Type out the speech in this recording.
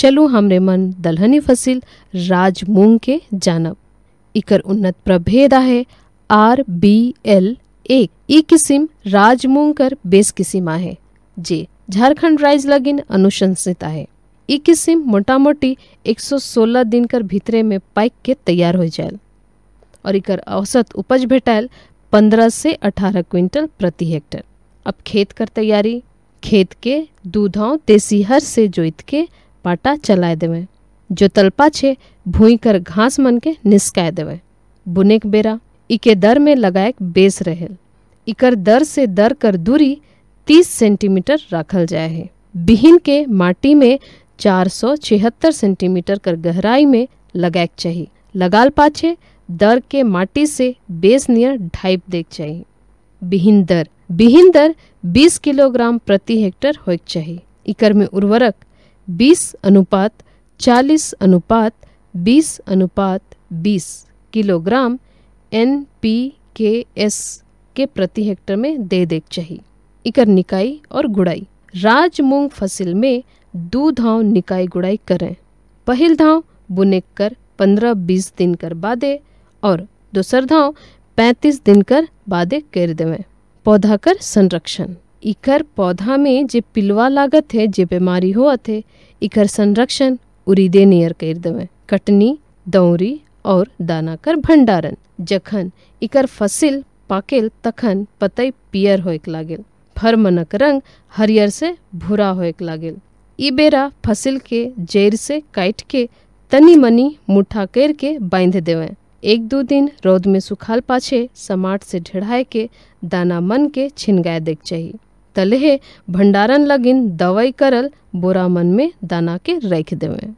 चलू हमरे मन दलहनी फसिल, राज मूंग के जानब। इकर उन्नत प्रभेद आहे, आर बी एल एक। ई किस्म राज मूंग कर बेस किस्म आहे, जे झारखंड राइज लगिन अनुशंसित आहे। ई किस्म मोटा मोटी 116 दिन कर भीतरे में पाइक के तैयार हो जाए और इकर औसत उपज भेटायल 15 से 18 क्विंटल प्रति हेक्टर। अब खेत कर तैयारी, खेत के दूधाओं देसी हर से जोइत के पाटा चलाए देवे। जो तलपा छे भूई कर घास मन के निस्काय देवे। बुने के बेरा, इके दर में लगाए बेस रहे इकर दर से दर कर दूरी 30 सेंटीमीटर रखल जाए है। बिहिन के माटी में चार सौ छिहत्तर सेंटीमीटर कर गहराई में लगाए चाहिए लगाल पाछे दर के माटी से बेस नियर ढाइप देख चाहिए बिहिन दर। बिहिन दर 20 किलोग्राम प्रति हेक्टर होइक चाहिए इकर में उर्वरक 20 अनुपात 40 अनुपात 20 अनुपात 20 kilogram N P K S के प्रति हेक्टर में दे देक चाहिए। इकर निकाई और गुड़ाई। राज मूंग फसिल में दो धाव निकाई गुड़ाई करें। पहल धाव बुने कर पंद्रह बीस दिन कर बादे और दूसर धाव पैंतीस दिन कर बादे कर देवें। पौधा कर संरक्षण। इकर पौधा में जे पिलवा लागत है, जे बीमारी होत है, इकर संरक्षण उरीदे नियर कर देवें। कटनी, दौरी और दाना कर भंडारण। जखन इकर फसिल पाकेल, तखन पतई पियर होइक लागेल। फर मनक रंग हरियर से भूरा होइक लागेल। ई बेरा फसिल के जड़ से काट के तनी मनी मुठा कर के बाँध देवें। एक दो दिन रौद में सुखाल पाछे, समाट से ढेढ़ाए के दाना मन के छिनगाए देख चाहिए तलहे भंडारण लगिन दवाई करल बोरा मन में दाना के रख देवें।